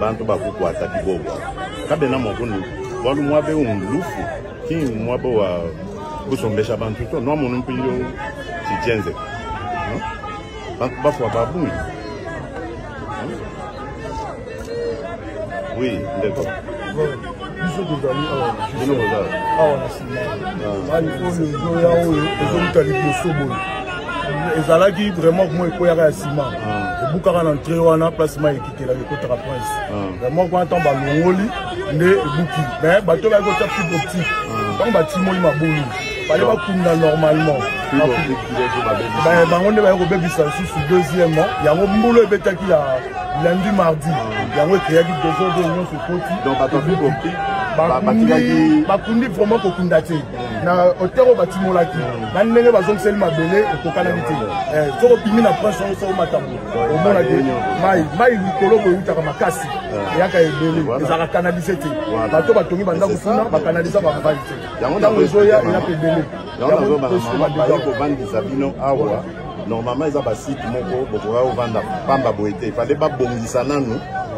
bantu bakukwata kibobwa kabe na mwakunu bwalu mwabe umlufu ki mwabe wa kusombesha bantu to nwa munu mpilio chijenze hmm? bantu bafwa babungi hmm? oui ndeko biso tozali awa bino bozala awa na sima bali ah. oyo ezoya oyo ezoluta liboso boye ezalaki vraiment kuma ekweyaka ya sima ah. ebukaka na ntre wana place maeki kela ekotaka prince ah. moko wana ntango balongoli nde ebuki me bato bayaki kotya fibre optique ah. ntango batimoli mabulu bale bakunda normalement bango nde baye kobebisa lisusu deuxième yango mbula ebetaki ya lundi mardi ah. yango ekreaki desordre nyonso ekoti bakundi vraiment kokunda te hmm. na hotel oyo batimolaki hmm. na ndenge bazongiseli mabele ekokanaki te eh, soki opimi na prince yango soko matambo omona te mai mai likolo boye eutaka makasi ah. eyaka ebele ezalaka kanalise te bato batongi bandako kuna bakanalisa bambai te ntango ezoya eyaka ebele kobandisa bino awa normalement eza basite moko bokoka kovanda pamba boye te fale babongisa nanu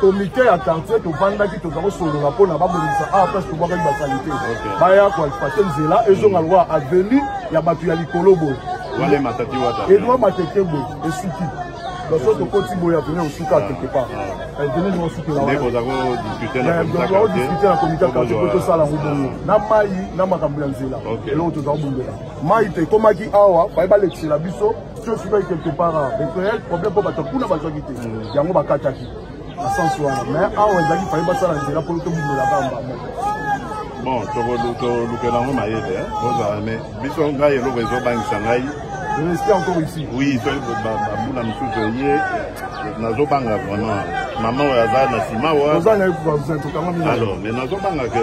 komite ya quartier tofandaki toza kosolola mpona babongisa awa place tobwakaki basalite baya koalfate nzela ezonga lokola aveni ya bato ya likolo boye edwa matete boye esuki loso tokoti boye aveni osuka quelque part aveni noko osukelaodiscute na komite ya quartier mpo tosala yango bongo na mai na makambo ya nzela eloko toza kobundela mai te ekomaki awa baye balekisela biso soki bai quelque part réel problème mpo bato kuna bazwaki te mm. yango bakataki na sens wana mais awa ezalaki fai basala nzela mpo tobundela bamba bon tokolukela yango mayele ozala me biso ngai eloko ezobangisa ngai reste encore ici oui bambula mosusu eye nazobanga vraiment mama oyo aza na sima wa alors mais nazobanga ke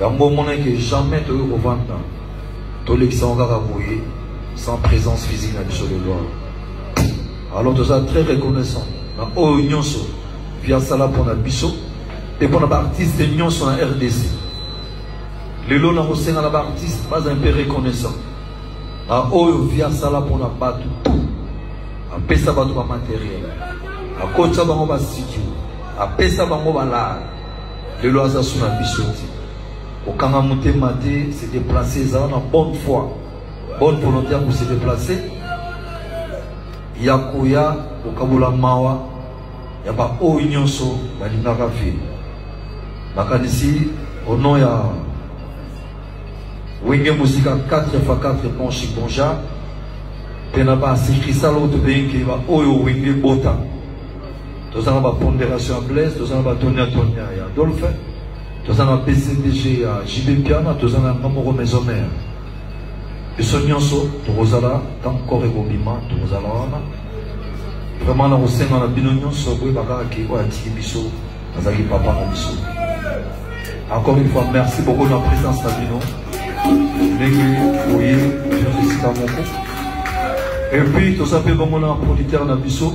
yango omonaki que jamais toyei kovanda tolekisango kaka boye sans présence physique na biso lelo alors toza très reconnaissant na oyo oh, nyonso vi asala mpo na biso mpe mpo na baartiste nyonso na rdc lelo na kosenga na baartiste baza mpe reconnaissant na oyo oh, vi asala mpo na bato tout apesa bato bamateriel akotisa bango basituo apesa bango balare lelo aza su na biso te kokanga motema te se déplacer ezala na bonne foi bonne volonté ya kose déplacer ya koya kokabola mawa ya baoyo nyonso balingaka vile nakanisi au nom ya wenge mosika 4 fois 4 bon chikonja mpe na basikrisalo oyo tobengi baoyo wenge bota toza na baponderation ya blaise toza na batonia tonia ya adolphe toza na pcdg ya jb piana toza na yango moko maison mare biso nyonso tokozala ntango kore ekobima tokozala wana vraiment na kosenga na bino nyonso boyeba kaka ke oyo atiki biso azalaki papa na biso encore une fois merci beaucoup na présence na bino ndenge boye nyonso esika moko epuis toza mpe bongo na producteur na biso